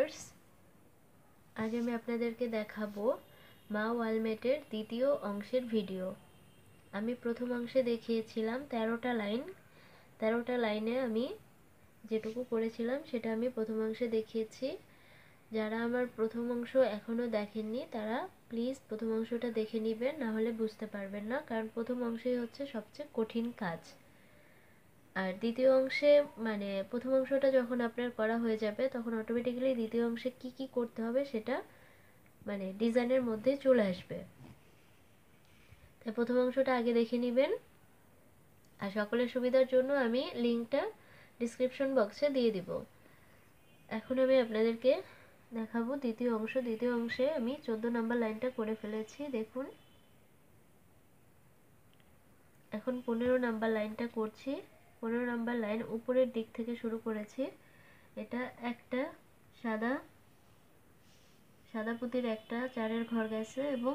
Viewers আজ আমি আপনাদেরকে দেখাবো মা ওয়ালমেটের দ্বিতীয় অংশের ভিডিও আমি প্রথম অংশে দেখিয়েছিলাম তেরোটা লাইন। তেরোটা লাইনে আমি যেটুকু করেছিলাম সেটা আমি প্রথম অংশে দেখিয়েছি। যারা আমার প্রথম অংশ এখনও দেখেননি, তারা প্লিজ প্রথম অংশটা দেখে নেবেন, না হলে বুঝতে পারবেন না, কারণ প্রথম অংশই হচ্ছে সবচেয়ে কঠিন কাজ। আর দ্বিতীয় অংশে মানে প্রথম অংশটা যখন আপনার করা হয়ে যাবে, তখন অটোমেটিক্যালি দ্বিতীয় অংশে কি কি করতে হবে সেটা মানে ডিজাইনের মধ্যে চলে আসবে। তাই প্রথম অংশটা আগে দেখে নেবেন। আর সকলের সুবিধার জন্য আমি লিঙ্কটা ডিসক্রিপশন বক্সে দিয়ে দিব। এখন আমি আপনাদেরকে দেখাবো দ্বিতীয় অংশ। দ্বিতীয় অংশে আমি চোদ্দ নাম্বার লাইনটা করে ফেলেছি, দেখুন। এখন পনেরো নাম্বার লাইনটা করছি। পনেরো নাম্বার লাইন উপরের দিক থেকে শুরু করেছি। এটা একটা সাদা সাদা পুঁতির একটা চারের ঘর গেছে এবং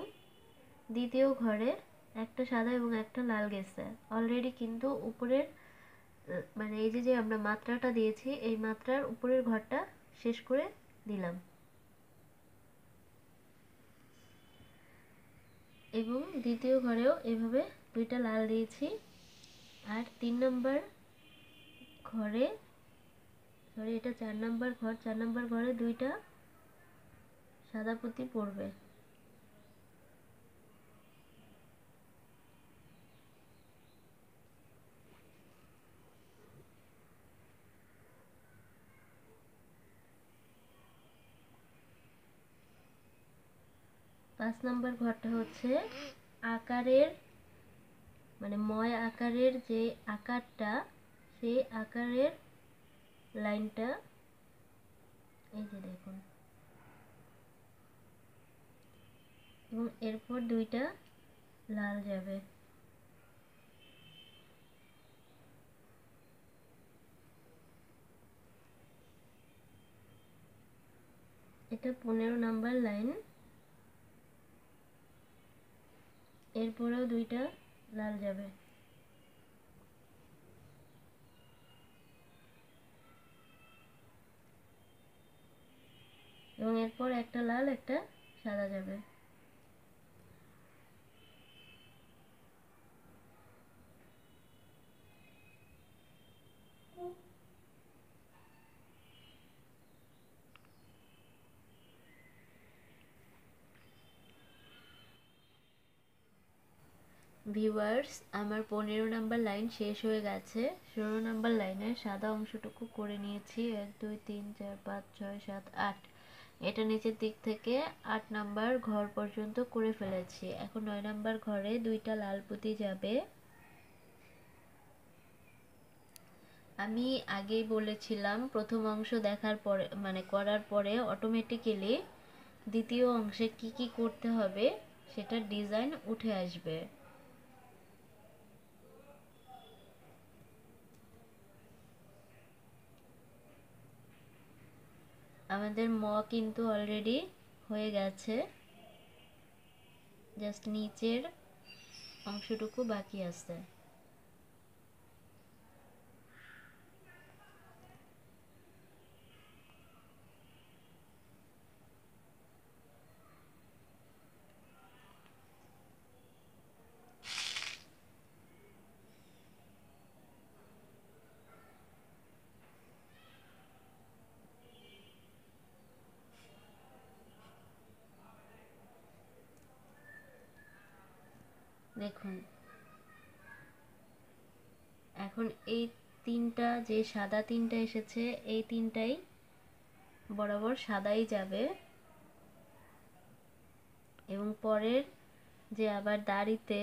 দ্বিতীয় ঘরে একটা সাদা এবং একটা লাল গেছে। অলরেডি কিন্তু উপরের মানে এই যে যে আমরা মাত্রাটা দিয়েছি, এই মাত্রার উপরের ঘরটা শেষ করে দিলাম। এবং দ্বিতীয় ঘরেও এভাবে দুইটা লাল দিয়েছি। আর তিন নম্বর ঘরে সরি এটা চার নম্বর ঘর, চার নম্বর ঘরে দুইটা সাদা পুঁতি পড়বে। পাঁচ নম্বর ঘরটা হচ্ছে আকারের মানে ময় আকারের যে আকারটা সেই আকারের লাইনটা, এই যে দেখুন। এবং এরপর দুইটা লাল যাবে। এটা পনেরো নাম্বার লাইন। এরপরেও দুইটা লাল যাবে। এবং এরপর একটা লাল, একটা সাদা যাবে। ভিউয়ার্স, আমার পনেরো নাম্বার লাইন শেষ হয়ে গেছে। ষোলো নাম্বার লাইনের সাদা অংশটুকু করে নিয়েছি। এক, দুই, তিন, চার, পাঁচ, ছয়, সাত, আট। এটা নিচের দিক থেকে আট নাম্বার ঘর পর্যন্ত করে ফেলেছি। এখন নয় নাম্বার ঘরে দুইটা লাল পুঁতি যাবে। আমি আগেই বলেছিলাম, প্রথম অংশ দেখার পরে মানে করার পরে অটোমেটিক্যালি দ্বিতীয় অংশে কি কি করতে হবে সেটার ডিজাইন উঠে আসবে। আমাদের ম কিন্তু অলরেডি হয়ে গেছে। জাস্ট নিচের অংশটুকু বাকি আছে। দেখুন। এখন এই তিনটা যে সাদা তিনটা এসেছে, এই তিনটাই বরাবর সাদাই যাবে। এবং পরের যে আবার দাড়িতে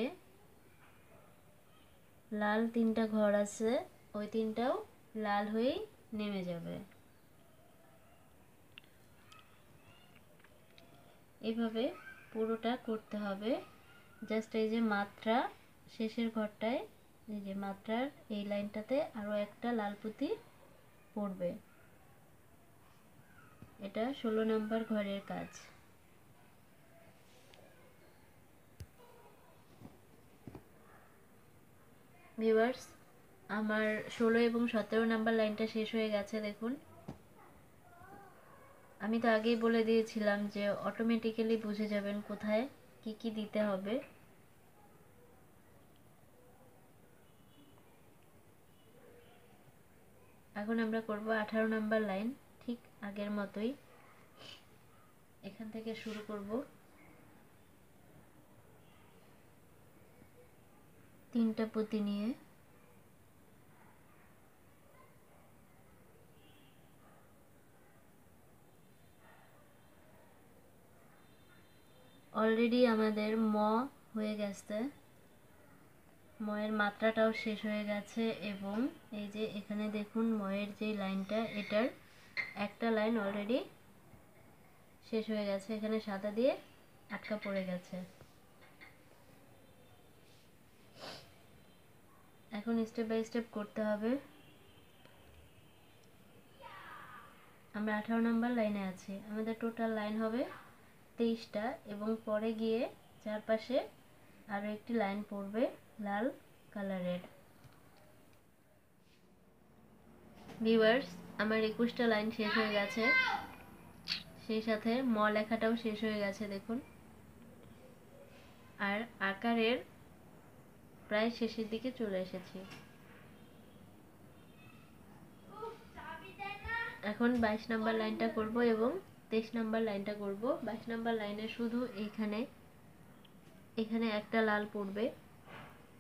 লাল তিনটা ঘর আছে, ওই তিনটাও লাল হয়েই নেমে যাবে। এভাবে পুরোটা করতে হবে। জাস্ট এই যে মাত্রা, শেষের ঘরটায়, এই যে মাত্রার এই লাইনটাতে আরও একটা লাল পুঁতি পড়বে। এটা ষোলো নম্বর ঘরের কাজ। ভিউয়ার্স আমার ষোলো এবং সতেরো নাম্বার লাইনটা শেষ হয়ে গেছে, দেখুন। আমি তো আগেই বলে দিয়েছিলাম যে অটোমেটিক্যালি বুঝে যাবেন কোথায় কি কি দিতে হবে। এখন আমরা করব আঠারো নাম্বার লাইন, ঠিক আগের মতোই। এখান থেকে শুরু করব। তিনটা পুঁতি নিয়ে। অলরেডি আমাদের ম হয়ে গেছে। ময়ের মাত্রাটাও শেষ হয়ে গেছে এবং এই যে এখানে দেখুন ময়ের যে লাইনটা, এটার একটা লাইন অলরেডি শেষ হয়ে গেছে। এখানে সাদা দিয়ে আটকা পড়ে গেছে। এখন স্টেপ বাই স্টেপ করতে হবে। আমরা আঠারো নম্বর লাইনে আছি। আমাদের টোটাল লাইন হবে তেইশটা এবং পরে গিয়ে চারপাশে আরও একটি লাইন পড়বে। লাল কালারের। ভিউয়ার্স, আমার একুশটা লাইন শেষ হয়ে গেছে। সেই সাথে ম লেখাটাও শেষ হয়ে গেছে, দেখুন। আর আকারের প্রায় শেষের দিকে চলে এসেছি। এখন বাইশ নাম্বার লাইনটা করব এবং তেইশ নাম্বার লাইনটা করব। বাইশ নাম্বার লাইনে শুধু এখানে এখানে একটা লাল পড়বে।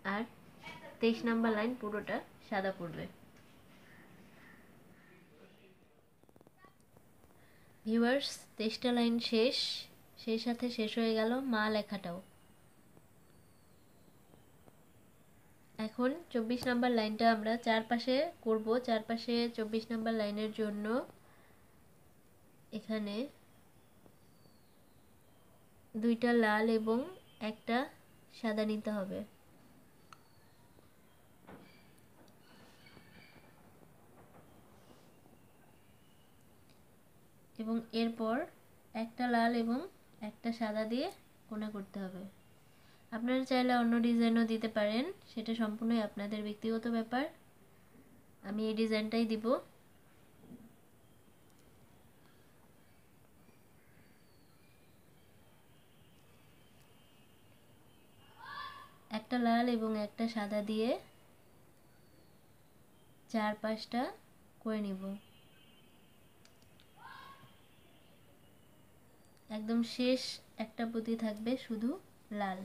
আর তেইশ নাম্বার লাইন পুরোটা সাদা পড়বে। ভিউয়ার্স, তেইশটা লাইন শেষ, সেই সাথে শেষ হয়ে গেল মা লেখাটাও। এখন চব্বিশ নাম্বার লাইনটা আমরা চারপাশে করব। চারপাশে চব্বিশ নাম্বার লাইনের জন্য এখানে দুইটা লাল এবং একটা সাদা নিতে হবে। এবং এরপর একটা লাল এবং একটা সাদা দিয়ে কোনা করতে হবে। আপনারা চাইলে অন্য ডিজাইনও দিতে পারেন, সেটা সম্পূর্ণই আপনাদের ব্যক্তিগত ব্যাপার। আমি এই ডিজাইনটাই দিব। একটা লাল এবং একটা সাদা দিয়ে চার পাঁচটা করে নিব। একদম শেষ একটা পুঁতি থাকবে শুধু লাল।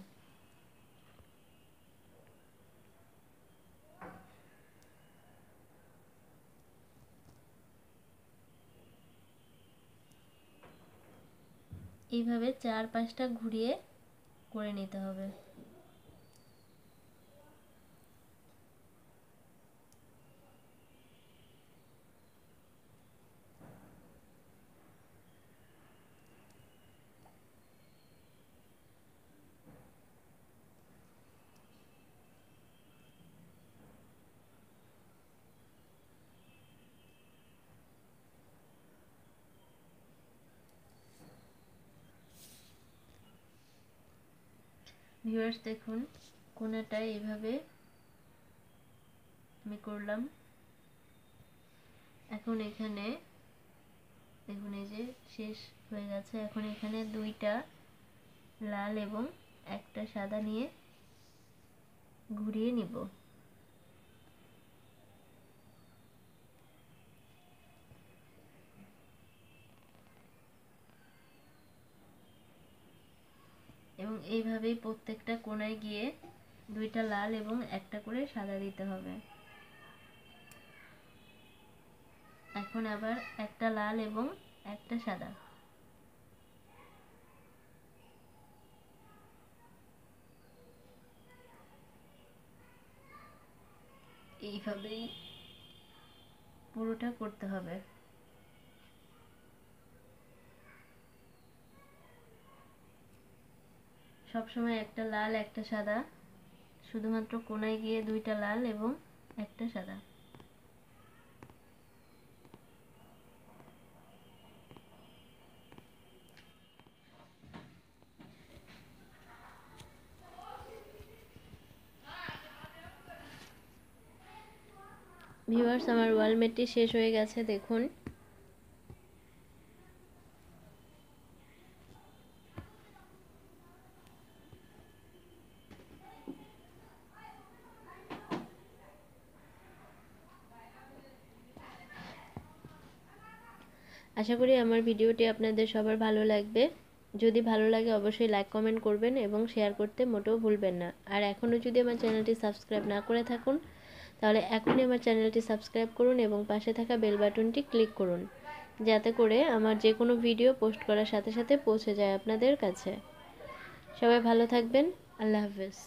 এইভাবে চার পাঁচটা ঘুরিয়ে করে নিতে হবে। ভিউয়ার্স দেখুন কোনাটা এইভাবে আমি করলাম। এখন এখানে, দেখুন এই যে শেষ হয়ে গেছে। এখন এখানে দুইটা লাল এবং একটা সাদা নিয়ে ঘুরিয়ে নিব। এবং এইভাবেই প্রত্যেকটা কোনায় গিয়ে দুইটা লাল এবং একটা করে সাদা দিতে হবে। এখন আবার একটা লাল এবং একটা সাদা। এইভাবেই পুরোটা করতে হবে। সবসময় একটা লাল, একটা সাদা। শুধুমাত্র কোনায় গিয়ে দুইটা লাল এবং একটা সাদা। ভিউয়ার্স আমার ওয়ালমেটটি শেষ হয়ে গেছে, দেখুন। আশা করি আমার ভিডিওটি আপনাদের সবার ভালো লাগবে। যদি ভালো লাগে অবশ্যই লাইক কমেন্ট করবেন এবং শেয়ার করতে মোটেও ভুলবেন না। আর এখনও যদি আমার চ্যানেলটি সাবস্ক্রাইব না করে থাকুন, তাহলে এখনই আমার চ্যানেলটি সাবস্ক্রাইব করুন এবং পাশে থাকা বেল বাটনটি ক্লিক করুন, যাতে করে আমার যে কোনো ভিডিও পোস্ট করার সাথে সাথে পৌঁছে যায় আপনাদের কাছে। সবাই ভালো থাকবেন। আল্লাহ হাফেজ।